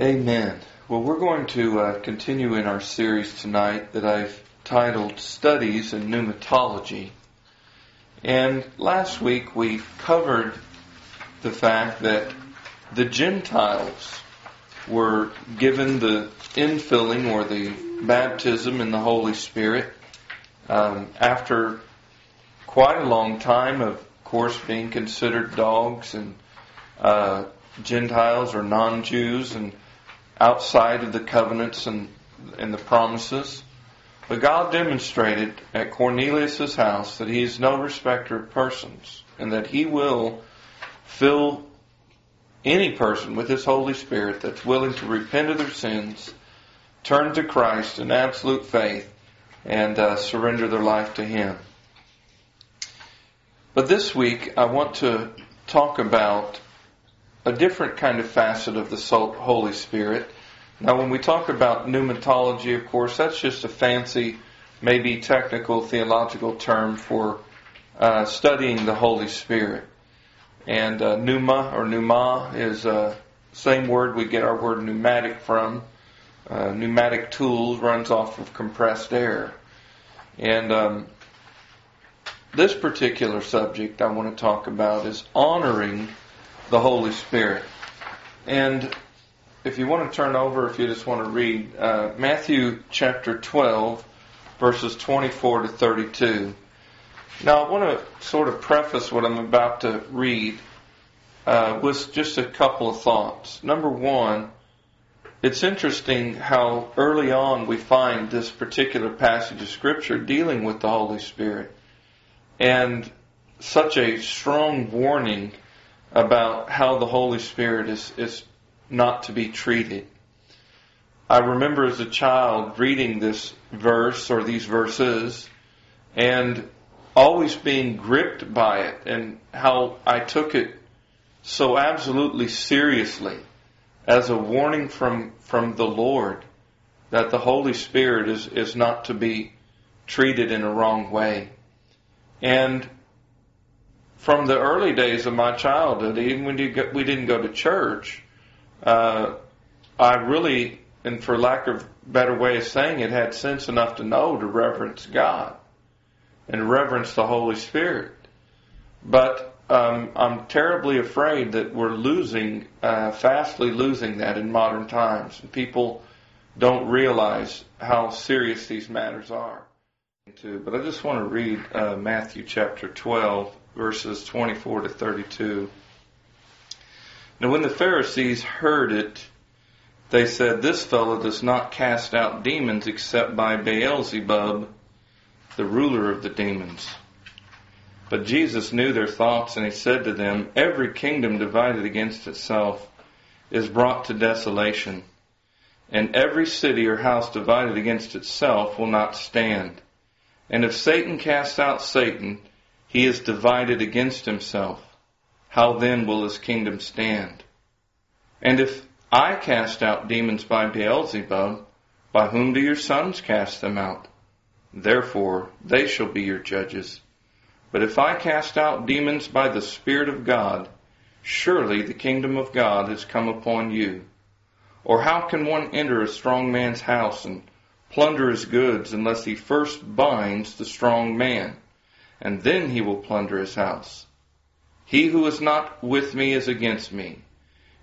Amen. Well, we're going to uh, continue in our series tonight that I've titled Studies in Pneumatology. And last week we covered the fact that the Gentiles were given the infilling or the baptism in the Holy Spirit um, after quite a long time of course being considered dogs and uh, Gentiles or non-Jews and outside of the covenants and, and the promises. But God demonstrated at Cornelius' house that he is no respecter of persons and that he will fill any person with his Holy Spirit that's willing to repent of their sins, turn to Christ in absolute faith, and uh, surrender their life to him. But this week I want to talk about a different kind of facet of the Holy Spirit. Now, when we talk about pneumatology, of course, that's just a fancy, maybe technical theological term for uh, studying the Holy Spirit. And uh, pneuma or pneuma is the uh, same word we get our word pneumatic from. Uh, pneumatic tools runs off of compressed air. And um, this particular subject I want to talk about is honoring the Holy Spirit. And if you want to turn over, if you just want to read uh, Matthew chapter 12, verses 24 to 32. Now, I want to sort of preface what I'm about to read uh, with just a couple of thoughts. Number one, it's interesting how early on we find this particular passage of Scripture dealing with the Holy Spirit. And such a strong warning about how the Holy Spirit is, is not to be treated. I remember as a child reading this verse or these verses and always being gripped by it and how I took it so absolutely seriously as a warning from, from the Lord that the Holy Spirit is, is not to be treated in a wrong way. And from the early days of my childhood, even when we didn't go to church, uh, I really, and for lack of better way of saying it, had sense enough to know to reverence God and reverence the Holy Spirit. But um, I'm terribly afraid that we're losing, uh, fastly losing that in modern times, and people don't realize how serious these matters are. But I just want to read uh, Matthew chapter 12 verses 24 to 32. Now, when the Pharisees heard it, they said, This fellow does not cast out demons except by Beelzebub, the ruler of the demons. But Jesus knew their thoughts, and he said to them, Every kingdom divided against itself is brought to desolation, and every city or house divided against itself will not stand. And if Satan casts out Satan, he is divided against himself. How then will his kingdom stand? And if I cast out demons by Beelzebub, by whom do your sons cast them out? Therefore they shall be your judges. But if I cast out demons by the Spirit of God, surely the kingdom of God has come upon you. Or how can one enter a strong man's house and plunder his goods unless he first binds the strong man? and then he will plunder his house. He who is not with me is against me,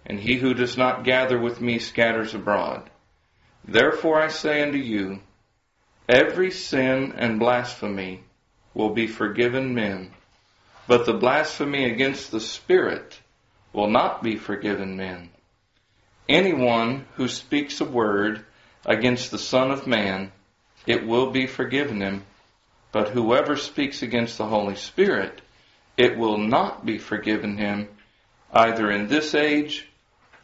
and he who does not gather with me scatters abroad. Therefore I say unto you, every sin and blasphemy will be forgiven men, but the blasphemy against the Spirit will not be forgiven men. Anyone who speaks a word against the Son of Man, it will be forgiven him but whoever speaks against the Holy Spirit, it will not be forgiven him either in this age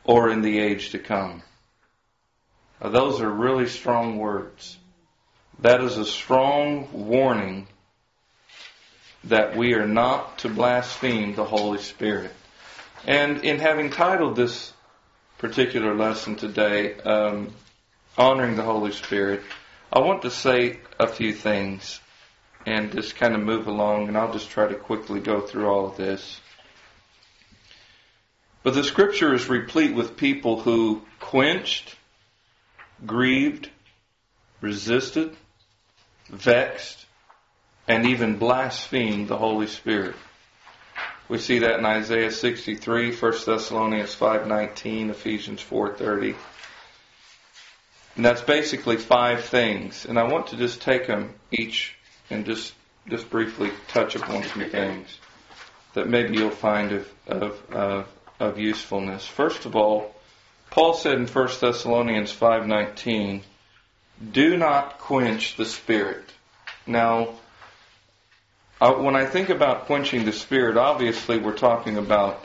or in the age to come. Now, those are really strong words. That is a strong warning that we are not to blaspheme the Holy Spirit. And in having titled this particular lesson today, um, Honoring the Holy Spirit, I want to say a few things and just kind of move along, and I'll just try to quickly go through all of this. But the scripture is replete with people who quenched, grieved, resisted, vexed, and even blasphemed the Holy Spirit. We see that in Isaiah 63, 1 Thessalonians 5:19, Ephesians 4:30. And that's basically five things. And I want to just take them each and just just briefly touch upon some things that maybe you'll find of of, of, of usefulness. First of all, Paul said in 1 Thessalonians 5:19, "Do not quench the spirit." Now, uh, when I think about quenching the spirit, obviously we're talking about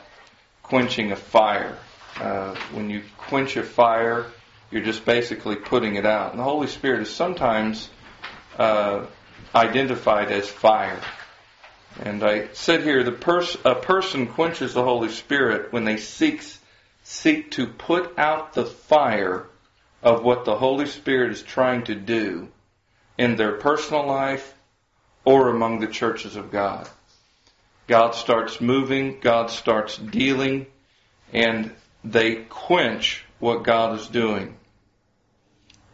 quenching a fire. Uh, when you quench a fire, you're just basically putting it out. And the Holy Spirit is sometimes uh, identified as fire. And I said here, the pers- a person quenches the Holy Spirit when they seeks, seek to put out the fire of what the Holy Spirit is trying to do in their personal life or among the churches of God. God starts moving, God starts dealing, and they quench what God is doing.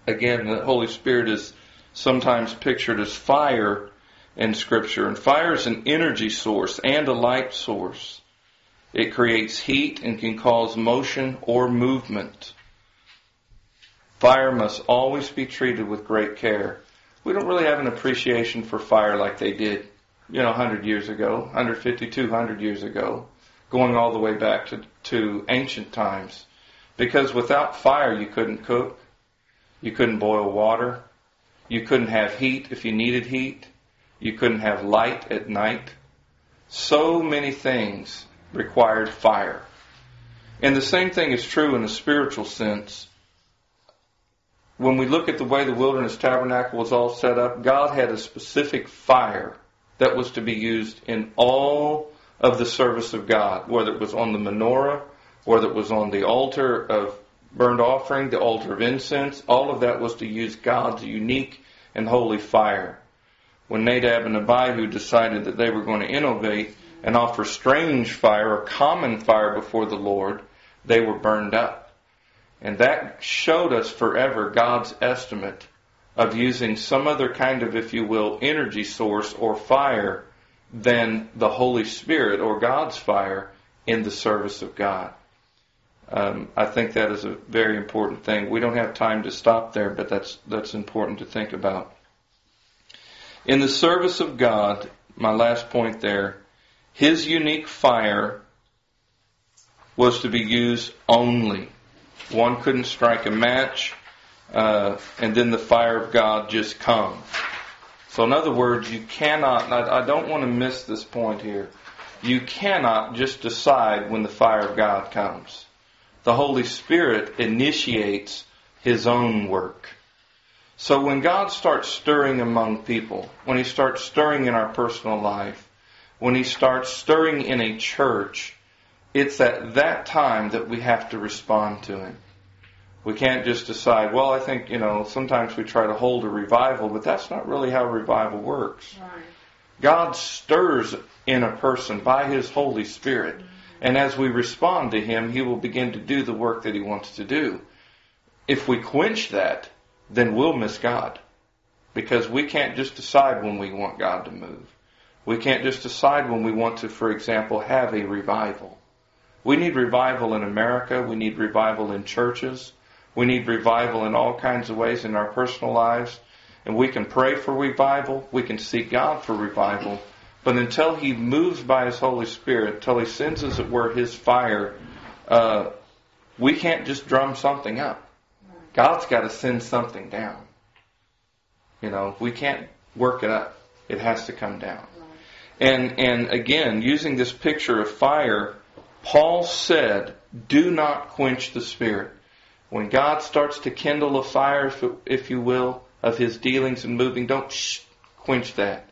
Again, the Holy Spirit is sometimes pictured as fire in Scripture. And fire is an energy source and a light source. It creates heat and can cause motion or movement. Fire must always be treated with great care. We don't really have an appreciation for fire like they did, you know, 100 years ago, 150, 200 years ago, going all the way back to, to ancient times. Because without fire, you couldn't cook, you couldn't boil water, you couldn't have heat if you needed heat. You couldn't have light at night. So many things required fire. And the same thing is true in a spiritual sense. When we look at the way the wilderness tabernacle was all set up, God had a specific fire that was to be used in all of the service of God, whether it was on the menorah, whether it was on the altar of burnt offering, the altar of incense, all of that was to use God's unique and holy fire. When Nadab and Abihu decided that they were going to innovate and offer strange fire or common fire before the Lord, they were burned up. And that showed us forever God's estimate of using some other kind of, if you will, energy source or fire than the Holy Spirit or God's fire in the service of God. Um, I think that is a very important thing. We don't have time to stop there, but that's that's important to think about. In the service of God, my last point there, His unique fire was to be used only. One couldn't strike a match, uh, and then the fire of God just come. So, in other words, you cannot. I, I don't want to miss this point here. You cannot just decide when the fire of God comes the Holy Spirit initiates His own work. So when God starts stirring among people, when He starts stirring in our personal life, when He starts stirring in a church, it's at that time that we have to respond to Him. We can't just decide, well, I think, you know, sometimes we try to hold a revival, but that's not really how revival works. Right. God stirs in a person by His Holy Spirit. Mm-hmm. And as we respond to Him, He will begin to do the work that He wants to do. If we quench that, then we'll miss God. Because we can't just decide when we want God to move. We can't just decide when we want to, for example, have a revival. We need revival in America. We need revival in churches. We need revival in all kinds of ways in our personal lives. And we can pray for revival. We can seek God for revival. But until he moves by his Holy Spirit, until he sends, as it were, his fire, uh, we can't just drum something up. God's got to send something down. You know, we can't work it up. It has to come down. And and again, using this picture of fire, Paul said, "Do not quench the spirit." When God starts to kindle a fire, if, if you will, of His dealings and moving, don't shh, quench that.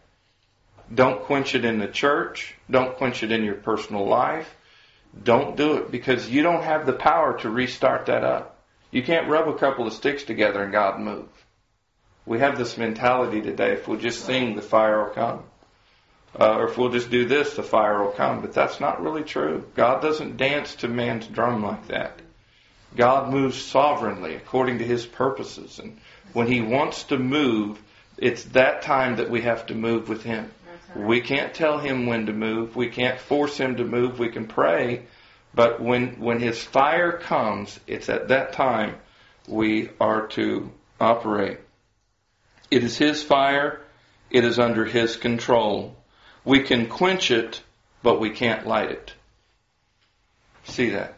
Don't quench it in the church. Don't quench it in your personal life. Don't do it because you don't have the power to restart that up. You can't rub a couple of sticks together and God move. We have this mentality today if we'll just sing, the fire will come. Uh, or if we'll just do this, the fire will come. But that's not really true. God doesn't dance to man's drum like that. God moves sovereignly according to his purposes. And when he wants to move, it's that time that we have to move with him. We can't tell him when to move. We can't force him to move. We can pray. But when, when his fire comes, it's at that time we are to operate. It is his fire. It is under his control. We can quench it, but we can't light it. See that?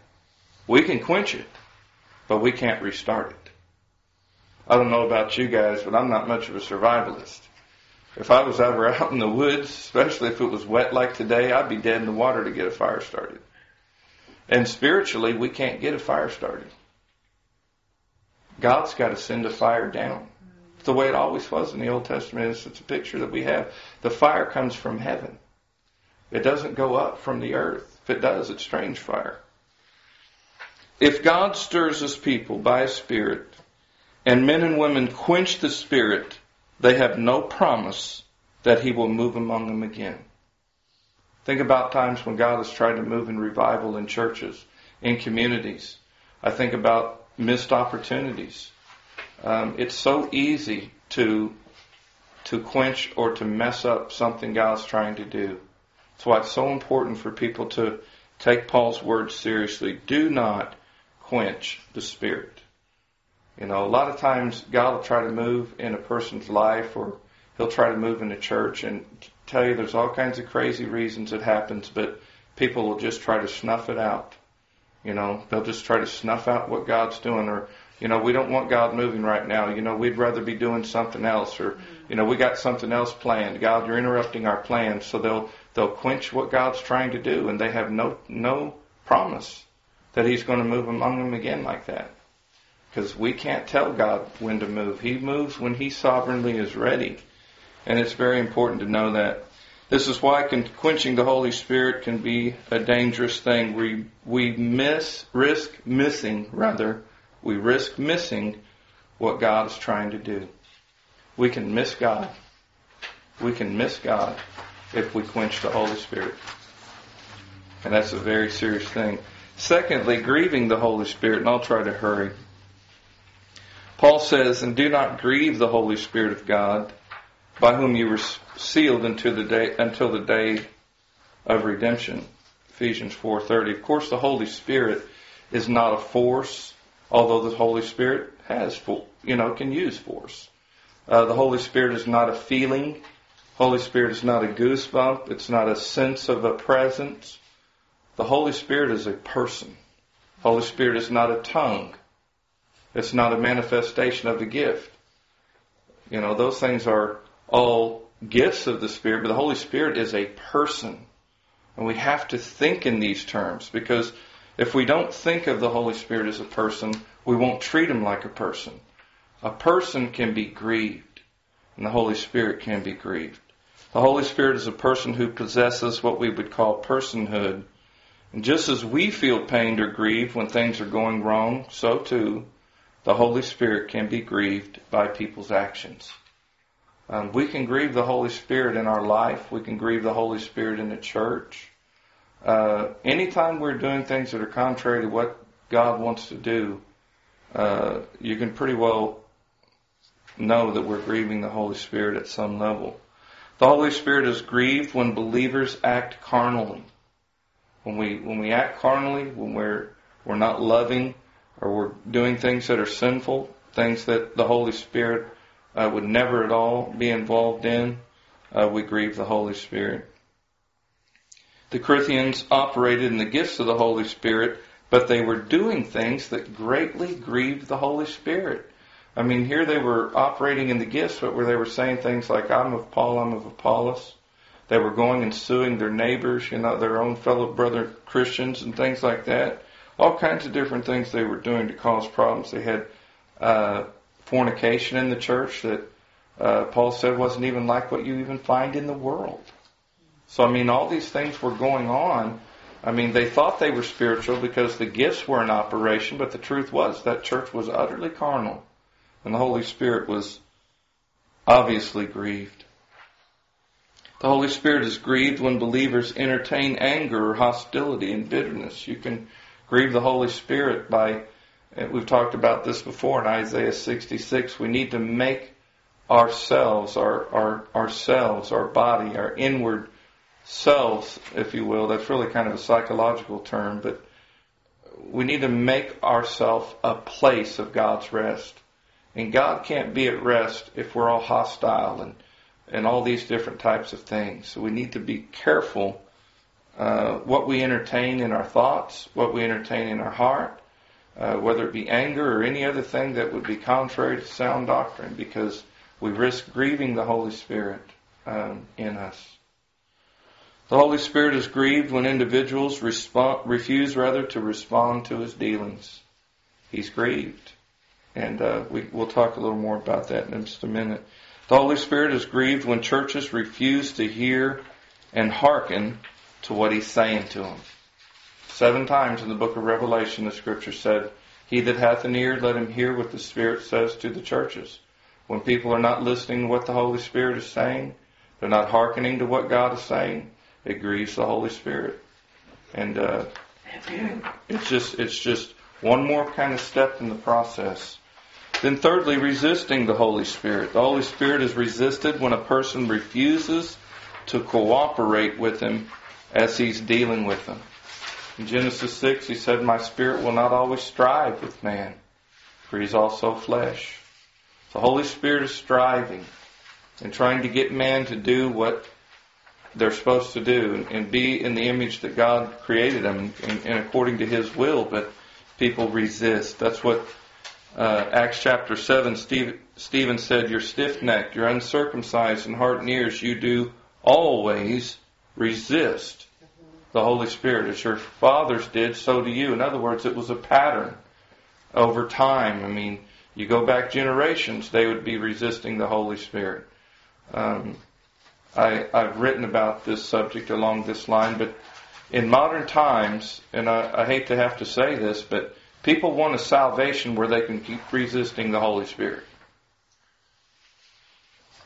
We can quench it, but we can't restart it. I don't know about you guys, but I'm not much of a survivalist. If I was ever out in the woods, especially if it was wet like today, I'd be dead in the water to get a fire started. And spiritually, we can't get a fire started. God's got to send a fire down. It's the way it always was in the Old Testament. It's, it's a picture that we have. The fire comes from heaven. It doesn't go up from the earth. If it does, it's strange fire. If God stirs his people by Spirit, and men and women quench the Spirit, they have no promise that he will move among them again. Think about times when God has tried to move in revival in churches, in communities. I think about missed opportunities. Um, it's so easy to to quench or to mess up something God's trying to do. That's why it's so important for people to take Paul's words seriously. Do not quench the Spirit. You know, a lot of times God will try to move in a person's life or he'll try to move in a church and tell you there's all kinds of crazy reasons it happens, but people will just try to snuff it out. You know, they'll just try to snuff out what God's doing or, you know, we don't want God moving right now. You know, we'd rather be doing something else or, you know, we got something else planned. God, you're interrupting our plans. So they'll, they'll quench what God's trying to do and they have no, no promise that He's going to move among them again like that. Because we can't tell God when to move. He moves when He sovereignly is ready. And it's very important to know that. This is why quenching the Holy Spirit can be a dangerous thing. We, we miss, risk missing, rather, we risk missing what God is trying to do. We can miss God. We can miss God if we quench the Holy Spirit. And that's a very serious thing. Secondly, grieving the Holy Spirit, and I'll try to hurry. Paul says, and do not grieve the Holy Spirit of God, by whom you were sealed until the day, until the day of redemption. Ephesians 4.30. Of course, the Holy Spirit is not a force, although the Holy Spirit has, you know, can use force. Uh, the Holy Spirit is not a feeling. Holy Spirit is not a goosebump. It's not a sense of a presence. The Holy Spirit is a person. Holy Spirit is not a tongue. It's not a manifestation of the gift. You know, those things are all gifts of the Spirit, but the Holy Spirit is a person. And we have to think in these terms because if we don't think of the Holy Spirit as a person, we won't treat him like a person. A person can be grieved, and the Holy Spirit can be grieved. The Holy Spirit is a person who possesses what we would call personhood, and just as we feel pained or grieved when things are going wrong, so too the Holy Spirit can be grieved by people's actions. Um, we can grieve the Holy Spirit in our life. We can grieve the Holy Spirit in the church. Uh, anytime we're doing things that are contrary to what God wants to do, uh, you can pretty well know that we're grieving the Holy Spirit at some level. The Holy Spirit is grieved when believers act carnally. When we when we act carnally, when we're we're not loving, or we're doing things that are sinful, things that the Holy Spirit uh, would never at all be involved in, uh, we grieve the Holy Spirit. The Corinthians operated in the gifts of the Holy Spirit, but they were doing things that greatly grieved the Holy Spirit. I mean, here they were operating in the gifts, but where they were saying things like, I'm of Paul, I'm of Apollos. They were going and suing their neighbors, you know, their own fellow brother Christians and things like that. All kinds of different things they were doing to cause problems. They had uh, fornication in the church that uh, Paul said wasn't even like what you even find in the world. So, I mean, all these things were going on. I mean, they thought they were spiritual because the gifts were in operation, but the truth was that church was utterly carnal. And the Holy Spirit was obviously grieved. The Holy Spirit is grieved when believers entertain anger or hostility and bitterness. You can grieve the Holy Spirit by we've talked about this before in Isaiah 66. We need to make ourselves, our, our ourselves, our body, our inward selves, if you will. That's really kind of a psychological term, but we need to make ourselves a place of God's rest. And God can't be at rest if we're all hostile and, and all these different types of things. So we need to be careful uh, what we entertain in our thoughts, what we entertain in our heart, uh, whether it be anger or any other thing that would be contrary to sound doctrine, because we risk grieving the Holy Spirit um, in us. The Holy Spirit is grieved when individuals respond, refuse rather to respond to His dealings. He's grieved. And uh, we, we'll talk a little more about that in just a minute. The Holy Spirit is grieved when churches refuse to hear and hearken to what He's saying to them. Seven times in the book of Revelation, the Scripture said, "He that hath an ear, let him hear what the Spirit says to the churches." When people are not listening to what the Holy Spirit is saying, they're not hearkening to what God is saying. It grieves the Holy Spirit, and uh, it's just it's just one more kind of step in the process. Then thirdly, resisting the Holy Spirit. The Holy Spirit is resisted when a person refuses to cooperate with Him as He's dealing with them. In Genesis 6, He said, My spirit will not always strive with man, for He's also flesh. The Holy Spirit is striving and trying to get man to do what they're supposed to do and be in the image that God created them and, according to His will, but people resist. That's what uh, Acts chapter 7, Steve, Stephen said, You're stiff necked, you're uncircumcised in heart and ears, you do always resist the Holy Spirit. As your fathers did, so do you. In other words, it was a pattern over time. I mean, you go back generations, they would be resisting the Holy Spirit. Um, I, I've written about this subject along this line, but in modern times, and I, I hate to have to say this, but People want a salvation where they can keep resisting the Holy Spirit.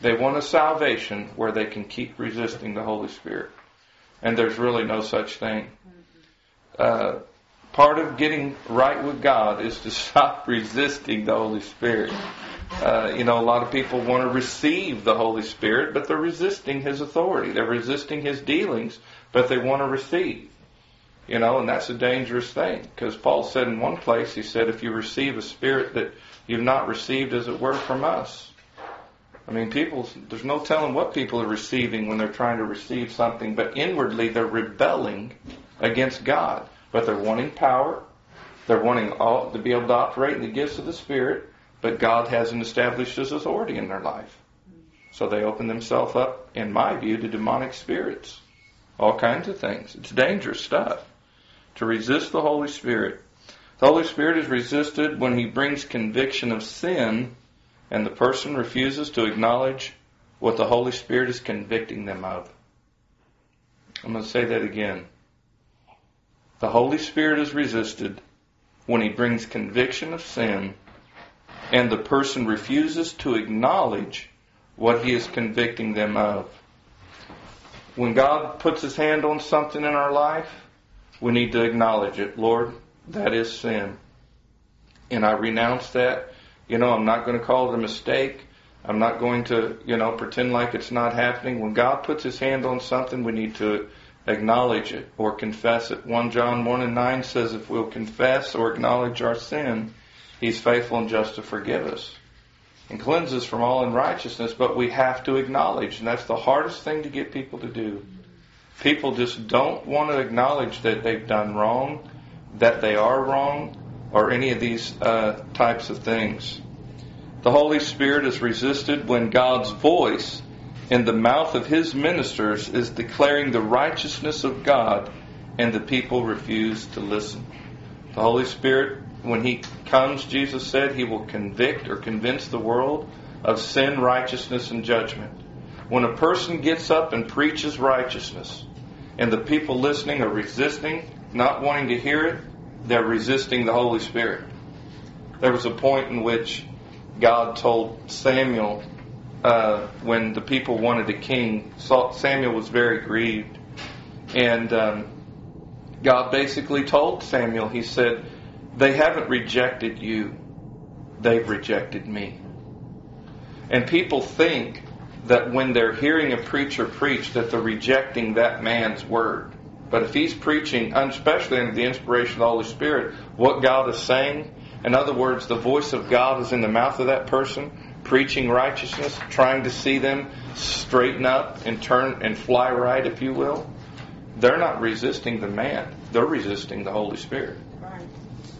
They want a salvation where they can keep resisting the Holy Spirit. And there's really no such thing. Uh, part of getting right with God is to stop resisting the Holy Spirit. Uh, you know, a lot of people want to receive the Holy Spirit, but they're resisting His authority. They're resisting His dealings, but they want to receive. You know, and that's a dangerous thing because Paul said in one place, he said, if you receive a spirit that you've not received, as it were, from us. I mean, people, there's no telling what people are receiving when they're trying to receive something, but inwardly they're rebelling against God. But they're wanting power. They're wanting all, to be able to operate in the gifts of the Spirit, but God hasn't established His authority in their life. So they open themselves up, in my view, to demonic spirits. All kinds of things. It's dangerous stuff to resist the Holy Spirit. The Holy Spirit is resisted when he brings conviction of sin and the person refuses to acknowledge what the Holy Spirit is convicting them of. I'm going to say that again. The Holy Spirit is resisted when he brings conviction of sin and the person refuses to acknowledge what he is convicting them of. When God puts his hand on something in our life, we need to acknowledge it. Lord, that is sin. And I renounce that. You know, I'm not going to call it a mistake. I'm not going to, you know, pretend like it's not happening. When God puts his hand on something, we need to acknowledge it or confess it. 1 John 1 and 9 says if we'll confess or acknowledge our sin, he's faithful and just to forgive us and cleanse us from all unrighteousness, but we have to acknowledge, and that's the hardest thing to get people to do. People just don't want to acknowledge that they've done wrong, that they are wrong, or any of these uh, types of things. The Holy Spirit is resisted when God's voice in the mouth of his ministers is declaring the righteousness of God and the people refuse to listen. The Holy Spirit, when he comes, Jesus said, he will convict or convince the world of sin, righteousness, and judgment. When a person gets up and preaches righteousness, and the people listening are resisting, not wanting to hear it, they're resisting the Holy Spirit. There was a point in which God told Samuel uh, when the people wanted a king, Samuel was very grieved. And um, God basically told Samuel, He said, they haven't rejected you, they've rejected me. And people think that when they're hearing a preacher preach that they're rejecting that man's word. But if he's preaching, especially under the inspiration of the Holy Spirit, what God is saying, in other words, the voice of God is in the mouth of that person, preaching righteousness, trying to see them straighten up and turn and fly right, if you will, they're not resisting the man. They're resisting the Holy Spirit. Right.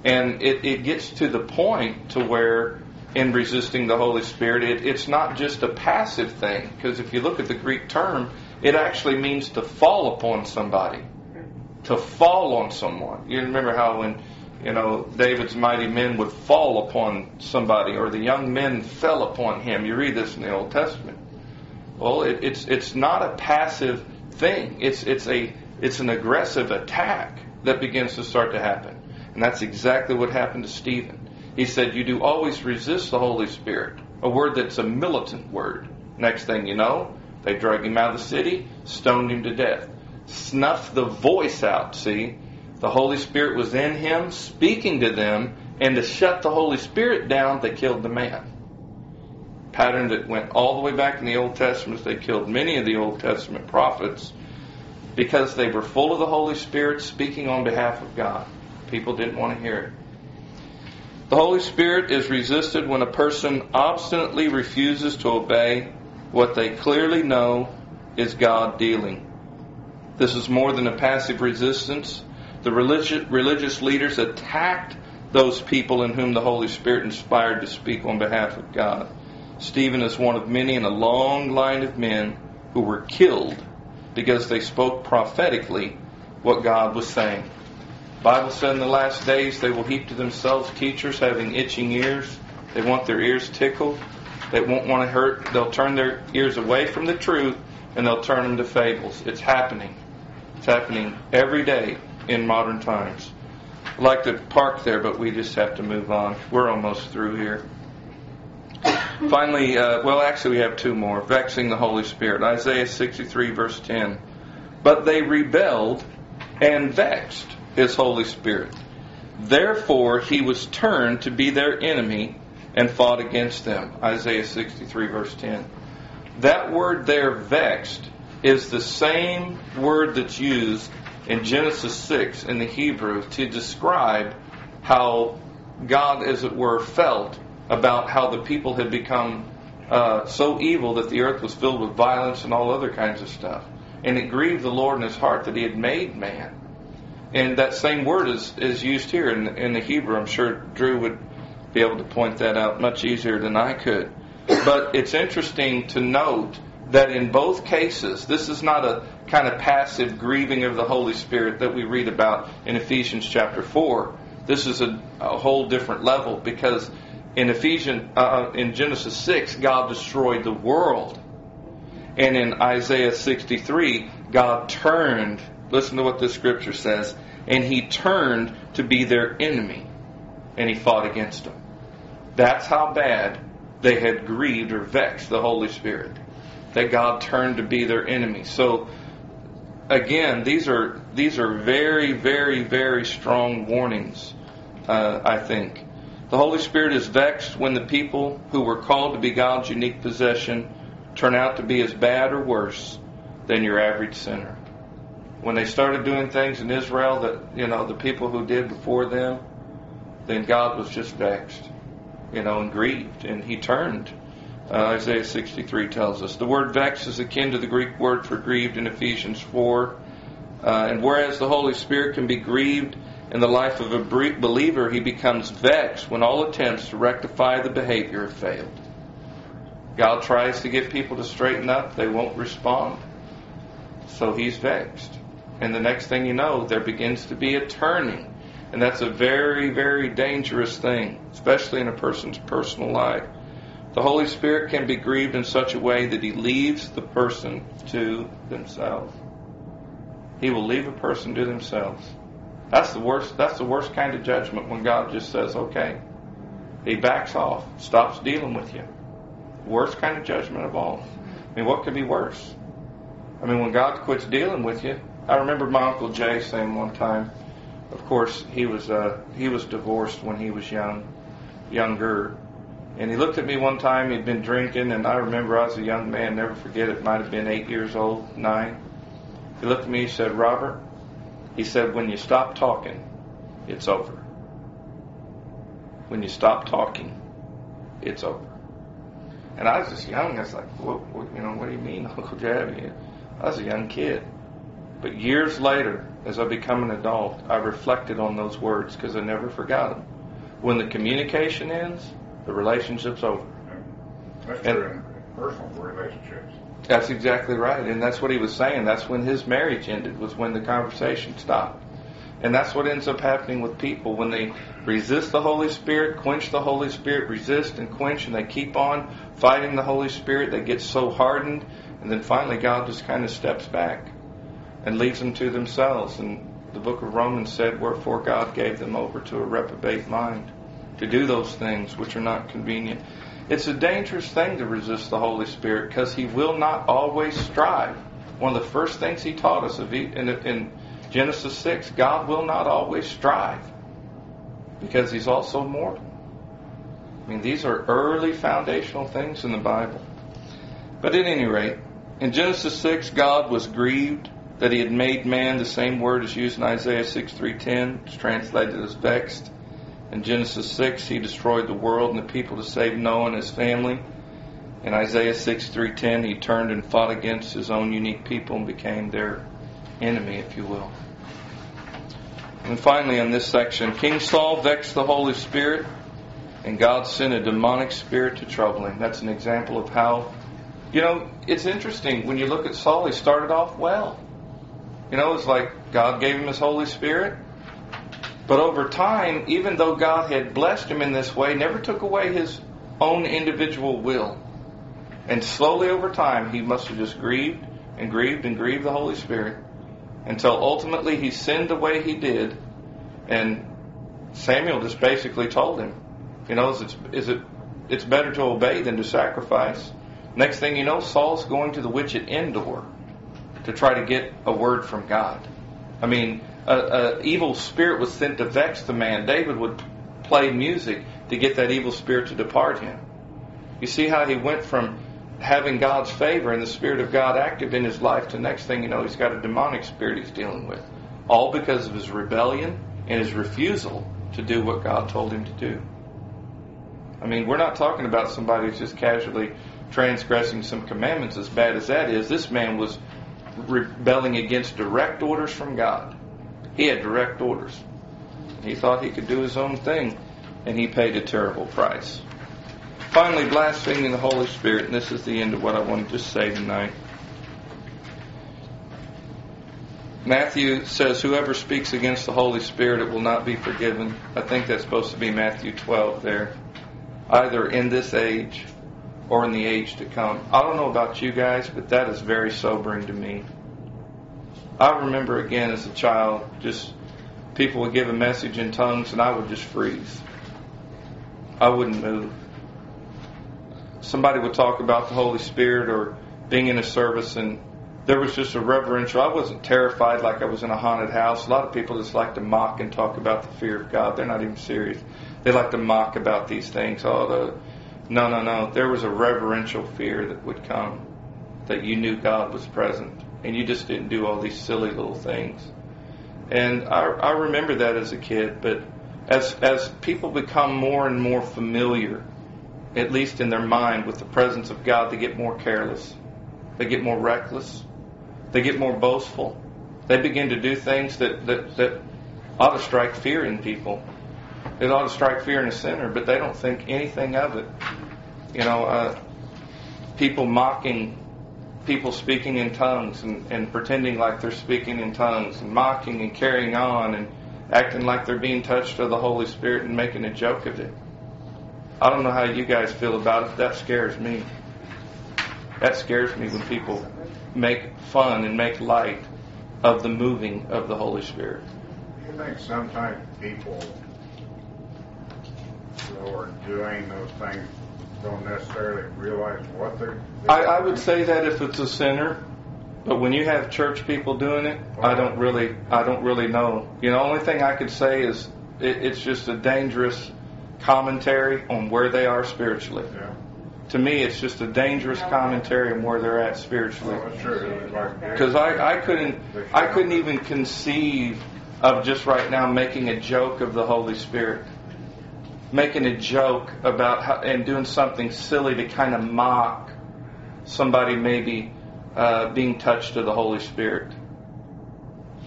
And it, it gets to the point to where in resisting the Holy Spirit, it, it's not just a passive thing. Because if you look at the Greek term, it actually means to fall upon somebody. To fall on someone. You remember how when you know, David's mighty men would fall upon somebody, or the young men fell upon him. You read this in the Old Testament. Well, it, it's it's not a passive thing. It's it's a it's an aggressive attack that begins to start to happen, and that's exactly what happened to Stephen. He said, "You do always resist the Holy Spirit," a word that's a militant word. Next thing you know, they drug him out of the city, stoned him to death, snuffed the voice out. See the Holy Spirit was in him, speaking to them, and to shut the Holy Spirit down, they killed the man. Pattern that went all the way back in the Old Testament. They killed many of the Old Testament prophets because they were full of the Holy Spirit speaking on behalf of God. People didn't want to hear it. The Holy Spirit is resisted when a person obstinately refuses to obey what they clearly know is God dealing. This is more than a passive resistance. The religious, religious leaders attacked those people in whom the Holy Spirit inspired to speak on behalf of God. Stephen is one of many in a long line of men who were killed because they spoke prophetically what God was saying. The Bible said in the last days they will heap to themselves teachers having itching ears. They want their ears tickled. They won't want to hurt. They'll turn their ears away from the truth and they'll turn them to fables. It's happening. It's happening every day in modern times. I'd like to park there, but we just have to move on. We're almost through here. Finally, uh, well, actually, we have two more. Vexing the Holy Spirit. Isaiah 63, verse 10. But they rebelled and vexed his Holy Spirit. Therefore, he was turned to be their enemy and fought against them. Isaiah 63, verse 10. That word there, vexed, is the same word that's used in Genesis 6 in the Hebrew to describe how God, as it were, felt about how the people had become uh, so evil that the earth was filled with violence and all other kinds of stuff. And it grieved the Lord in his heart that he had made man. And that same word is, is used here in, in the Hebrew. I'm sure Drew would be able to point that out much easier than I could. But it's interesting to note that in both cases, this is not a kind of passive grieving of the Holy Spirit that we read about in Ephesians chapter 4. This is a, a whole different level because in Ephesians, uh, uh in Genesis 6, God destroyed the world. And in Isaiah 63, God turned, listen to what this scripture says, and he turned to be their enemy and he fought against them. That's how bad they had grieved or vexed the Holy Spirit that God turned to be their enemy. So again, these are these are very, very, very strong warnings. Uh, I think the Holy Spirit is vexed when the people who were called to be God's unique possession turn out to be as bad or worse than your average sinner. When they started doing things in Israel that you know the people who did before them, then God was just vexed, you know, and grieved, and He turned uh, Isaiah 63 tells us. The word vex is akin to the Greek word for grieved in Ephesians 4. Uh, and whereas the Holy Spirit can be grieved in the life of a believer, he becomes vexed when all attempts to rectify the behavior have failed. God tries to get people to straighten up, they won't respond. So he's vexed. And the next thing you know, there begins to be a turning. And that's a very, very dangerous thing, especially in a person's personal life. The Holy Spirit can be grieved in such a way that he leaves the person to themselves. He will leave a person to themselves. That's the worst that's the worst kind of judgment when God just says, Okay. He backs off, stops dealing with you. Worst kind of judgment of all. I mean, what could be worse? I mean, when God quits dealing with you, I remember my Uncle Jay saying one time, of course, he was uh, he was divorced when he was young, younger, and he looked at me one time. He'd been drinking, and I remember I was a young man. Never forget it. Might have been eight years old, nine. He looked at me. He said, "Robert," he said, "when you stop talking, it's over. When you stop talking, it's over." And I was just young. I was like, what, what, you know, what do you mean, Uncle Jab? I was a young kid. But years later, as I become an adult, I reflected on those words because I never forgot them. When the communication ends, the relationship's over. That's true personal relationships. That's exactly right. And that's what he was saying. That's when his marriage ended, was when the conversation stopped. And that's what ends up happening with people when they resist the Holy Spirit, quench the Holy Spirit, resist and quench, and they keep on fighting the Holy Spirit. They get so hardened, and then finally God just kind of steps back and leaves them to themselves. And the book of Romans said, Wherefore God gave them over to a reprobate mind to do those things which are not convenient. It's a dangerous thing to resist the Holy Spirit because He will not always strive. One of the first things He taught us in Genesis 6 God will not always strive because He's also mortal. I mean, these are early foundational things in the Bible. But at any rate, in Genesis 6, God was grieved that he had made man, the same word is used in Isaiah 6 3.10. It's translated as vexed. In Genesis 6, he destroyed the world and the people to save Noah and his family. In Isaiah 6 3.10, he turned and fought against his own unique people and became their enemy, if you will. And finally, in this section, King Saul vexed the Holy Spirit, and God sent a demonic spirit to trouble him. That's an example of how, you know, it's interesting. When you look at Saul, he started off well. You know, it's like God gave him his Holy Spirit. But over time, even though God had blessed him in this way, never took away his own individual will. And slowly over time, he must have just grieved and grieved and grieved the Holy Spirit until ultimately he sinned the way he did. And Samuel just basically told him, you know, is it, is it it's better to obey than to sacrifice. Next thing you know, Saul's going to the witch at Endor to try to get a word from God. I mean, an evil spirit was sent to vex the man. David would play music to get that evil spirit to depart him. You see how he went from having God's favor and the Spirit of God active in his life to next thing you know, he's got a demonic spirit he's dealing with. All because of his rebellion and his refusal to do what God told him to do. I mean, we're not talking about somebody who's just casually transgressing some commandments as bad as that is. This man was rebelling against direct orders from God. He had direct orders. He thought he could do his own thing, and he paid a terrible price. Finally, blaspheming the Holy Spirit, and this is the end of what I wanted to say tonight. Matthew says, Whoever speaks against the Holy Spirit, it will not be forgiven. I think that's supposed to be Matthew 12 there. Either in this age or in the age to come. I don't know about you guys, but that is very sobering to me. I remember again as a child, just people would give a message in tongues and I would just freeze. I wouldn't move. Somebody would talk about the Holy Spirit or being in a service and there was just a reverential. I wasn't terrified like I was in a haunted house. A lot of people just like to mock and talk about the fear of God. They're not even serious. They like to mock about these things. Oh, the no, no, no. There was a reverential fear that would come that you knew God was present and you just didn't do all these silly little things. And I, I remember that as a kid, but as, as people become more and more familiar, at least in their mind, with the presence of God, they get more careless. They get more reckless. They get more boastful. They begin to do things that, that, that ought to strike fear in people. It ought to strike fear in a sinner, but they don't think anything of it. You know, uh, people mocking people speaking in tongues and, and pretending like they're speaking in tongues and mocking and carrying on and acting like they're being touched of the Holy Spirit and making a joke of it. I don't know how you guys feel about it. That scares me. That scares me when people make fun and make light of the moving of the Holy Spirit. You think sometimes people who are doing those things don't necessarily realize what they're. I, I would say that if it's a sinner, But when you have church people doing it, I don't really, I don't really know. You know, the only thing I could say is it, it's just a dangerous commentary on where they are spiritually. Yeah. To me, it's just a dangerous commentary on where they're at spiritually. Well, that's true. Because I, I couldn't, I couldn't even conceive of just right now making a joke of the Holy Spirit, making a joke about how, and doing something silly to kind of mock somebody maybe uh, being touched of the Holy Spirit.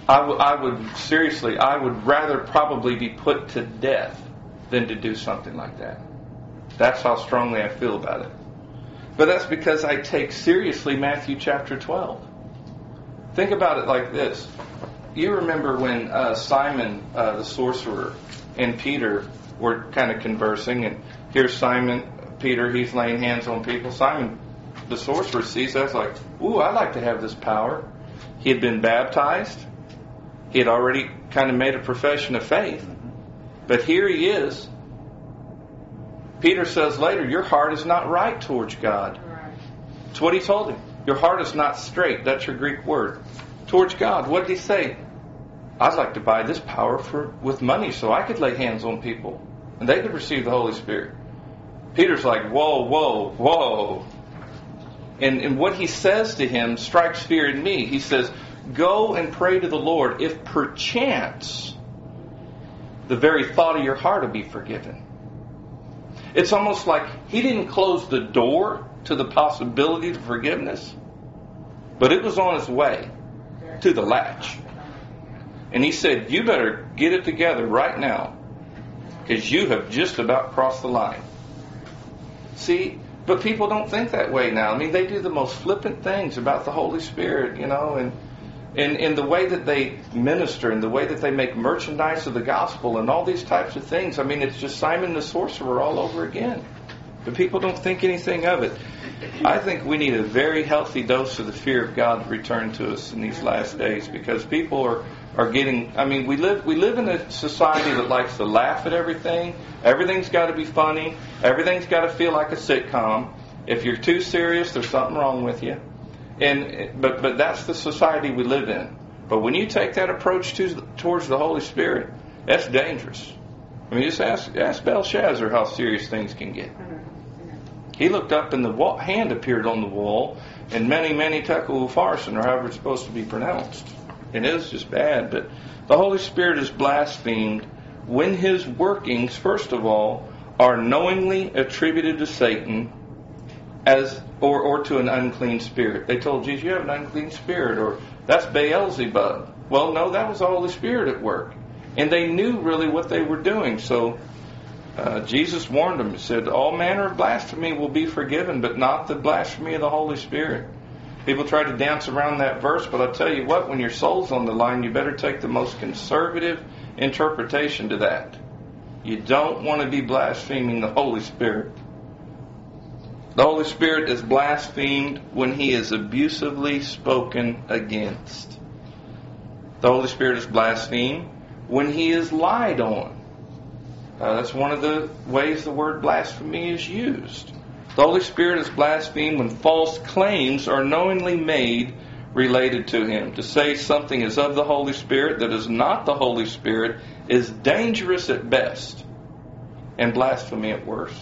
I, w- I would seriously, I would rather probably be put to death than to do something like that. That's how strongly I feel about it. But that's because I take seriously Matthew chapter 12. Think about it like this. You remember when uh, Simon uh, the sorcerer and Peter were kind of conversing, and here's Simon, Peter, he's laying hands on people. Simon the sorcerer sees that, like, ooh, I'd like to have this power. He had been baptized, he had already kind of made a profession of faith. Mm-hmm. But here he is. Peter says later, Your heart is not right towards God. Right. That's what he told him. Your heart is not straight. That's your Greek word. Towards God. What did he say? I'd like to buy this power for with money so I could lay hands on people and they could receive the Holy Spirit. Peter's like, whoa, whoa, whoa. And, and what he says to him strikes fear in me. He says, Go and pray to the Lord if perchance the very thought of your heart will be forgiven. It's almost like he didn't close the door to the possibility of forgiveness, but it was on its way to the latch. And he said, You better get it together right now because you have just about crossed the line. See, but people don't think that way now. I mean, they do the most flippant things about the Holy Spirit, you know, and in, in the way that they minister and the way that they make merchandise of the gospel and all these types of things. I mean, it's just Simon the sorcerer all over again. But people don't think anything of it. I think we need a very healthy dose of the fear of God to return to us in these last days because people are, are getting I mean we live we live in a society that likes to laugh at everything. Everything's got to be funny. Everything's got to feel like a sitcom. If you're too serious, there's something wrong with you. And but but that's the society we live in. But when you take that approach to, towards the Holy Spirit, that's dangerous. I mean, just ask ask Belshazzar how serious things can get. He looked up and the wall, hand appeared on the wall, and mene, mene tekel or however it's supposed to be pronounced. It is just bad, but the Holy Spirit is blasphemed when his workings, first of all, are knowingly attributed to Satan as or, or to an unclean spirit. They told Jesus, You have an unclean spirit, or that's Beelzebub. Well, no, that was the Holy Spirit at work. And they knew really what they were doing. So uh, Jesus warned them. He said, All manner of blasphemy will be forgiven, but not the blasphemy of the Holy Spirit. People try to dance around that verse, but I tell you what, when your soul's on the line, you better take the most conservative interpretation to that. You don't want to be blaspheming the Holy Spirit. The Holy Spirit is blasphemed when he is abusively spoken against. The Holy Spirit is blasphemed when he is lied on. Uh, that's one of the ways the word blasphemy is used. The Holy Spirit is blasphemed when false claims are knowingly made related to him. To say something is of the Holy Spirit that is not the Holy Spirit is dangerous at best and blasphemy at worst.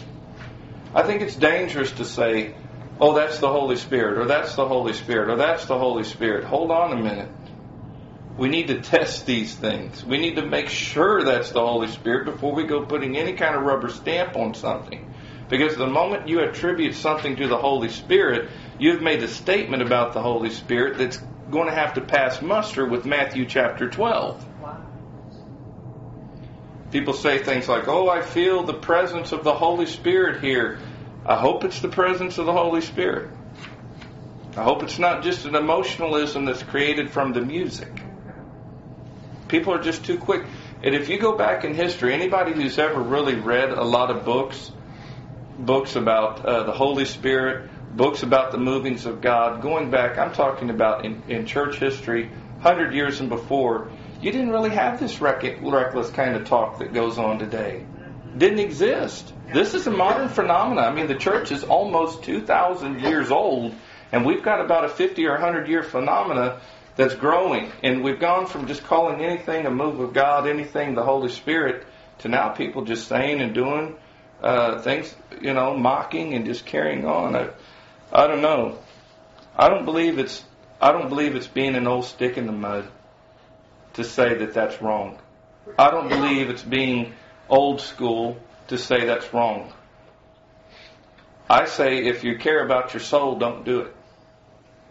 I think it's dangerous to say, oh, that's the Holy Spirit, or that's the Holy Spirit, or that's the Holy Spirit. Hold on a minute. We need to test these things. We need to make sure that's the Holy Spirit before we go putting any kind of rubber stamp on something. Because the moment you attribute something to the Holy Spirit, you've made a statement about the Holy Spirit that's going to have to pass muster with Matthew chapter 12. Wow. People say things like, oh, I feel the presence of the Holy Spirit here. I hope it's the presence of the Holy Spirit. I hope it's not just an emotionalism that's created from the music. People are just too quick. And if you go back in history, anybody who's ever really read a lot of books, books about uh, the Holy Spirit, books about the movings of God, going back, I'm talking about in, in church history, 100 years and before, you didn't really have this rec- reckless kind of talk that goes on today. Didn't exist. This is a modern phenomenon. I mean, the church is almost 2,000 years old, And we've got about a 50 or 100 year phenomena that's growing. And we've gone from just calling anything a move of God, anything the Holy Spirit, to now people just saying and doing uh, things, you know, mocking and just carrying on. I, I don't know. I don't believe it's I don't believe it's being an old stick in the mud to say that that's wrong. I don't believe it's being old school to say that's wrong. I say if you care about your soul, don't do it.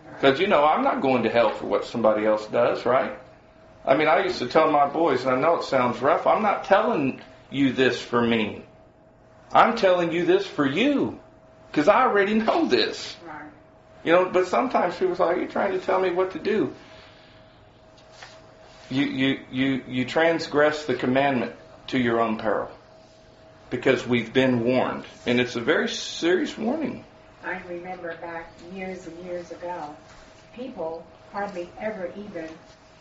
Because, you know, I'm not going to hell for what somebody else does, right? I mean, I used to tell my boys, and I know it sounds rough, I'm not telling you this for me. I'm telling you this for you. Because I already know this. Right. You know, but sometimes people say, Are you trying to tell me what to do? You, you, you, you transgress the commandment to your own peril. Because we've been warned. And it's a very serious warning. I remember back years and years ago, people hardly ever even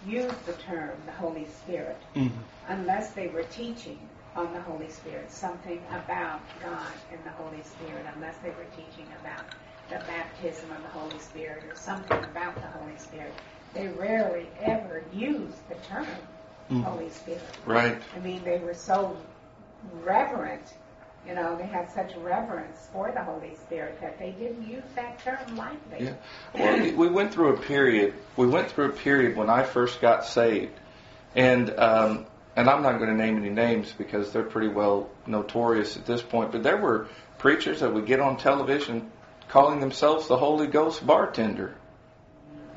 used the term the Holy Spirit mm-hmm. unless they were teaching on the Holy Spirit, something about God and the Holy Spirit, unless they were teaching about the baptism of the Holy Spirit or something about the Holy Spirit. They rarely ever used the term Holy Spirit. Right. I mean, they were so reverent, you know, they had such reverence for the Holy Spirit that they didn't use that term lightly. Yeah. Well, we- we went through a period. We went through a period when I first got saved, and um, and I'm not going to name any names because they're pretty well notorious at this point. But there were preachers that would get on television calling themselves the Holy Ghost bartender.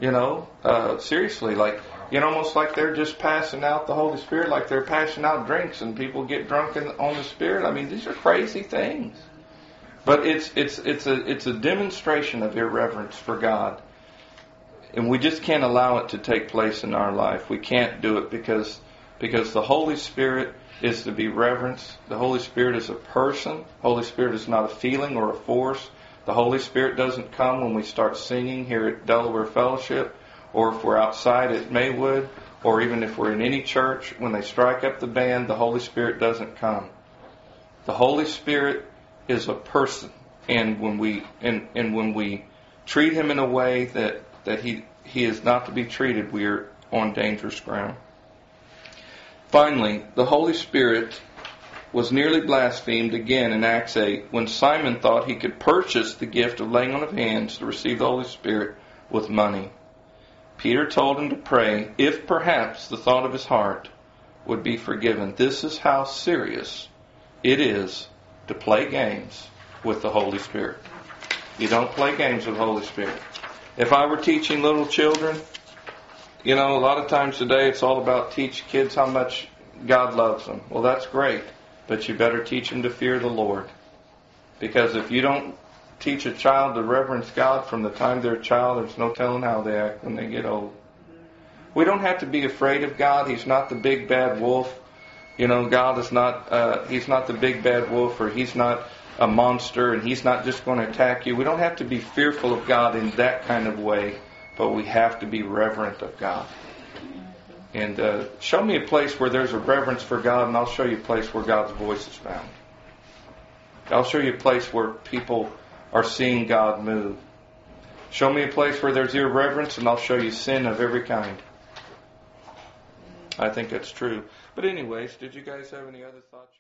You know, uh, seriously, like you know, almost like they're just passing out the Holy Spirit, like they're passing out drinks, and people get drunk in, on the Spirit. I mean, these are crazy things. But it's it's it's a it's a demonstration of irreverence for God. And we just can't allow it to take place in our life. We can't do it because because the Holy Spirit is to be reverenced. The Holy Spirit is a person. Holy Spirit is not a feeling or a force. The Holy Spirit doesn't come when we start singing here at Delaware Fellowship or if we're outside at Maywood or even if we're in any church when they strike up the band, the Holy Spirit doesn't come. The Holy Spirit is a person, and when we and, and when we treat him in a way that that he he is not to be treated, we are on dangerous ground. Finally, the Holy Spirit was nearly blasphemed again in Acts 8 when Simon thought he could purchase the gift of laying on of hands to receive the Holy Spirit with money. Peter told him to pray if perhaps the thought of his heart would be forgiven. This is how serious it is to play games with the Holy Spirit. You don't play games with the Holy Spirit. If I were teaching little children, you know, a lot of times today it's all about teach kids how much God loves them. Well, that's great, but you better teach them to fear the Lord. Because if you don't teach a child to reverence God from the time they're a child, there's no telling how they act when they get old. We don't have to be afraid of God. He's not the big bad wolf. You know, God is not, uh, He's not the big bad wolf or He's not a monster and He's not just going to attack you. We don't have to be fearful of God in that kind of way, but we have to be reverent of God. And uh, show me a place where there's a reverence for God, and I'll show you a place where God's voice is found. I'll show you a place where people are seeing God move. Show me a place where there's irreverence, and I'll show you sin of every kind. I think that's true. But anyways, did you guys have any other thoughts?